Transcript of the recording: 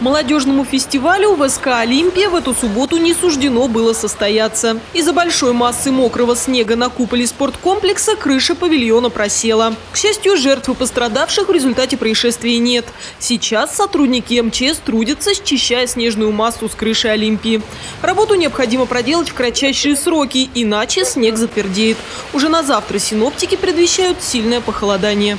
Молодежному фестивалю ВСК «Олимпия» в эту субботу не суждено было состояться. Из-за большой массы мокрого снега на куполе спорткомплекса крыша павильона просела. К счастью, жертв и пострадавших в результате происшествия нет. Сейчас сотрудники МЧС трудятся, счищая снежную массу с крыши «Олимпии». Работу необходимо проделать в кратчайшие сроки, иначе снег затвердеет. Уже на завтра синоптики предвещают сильное похолодание.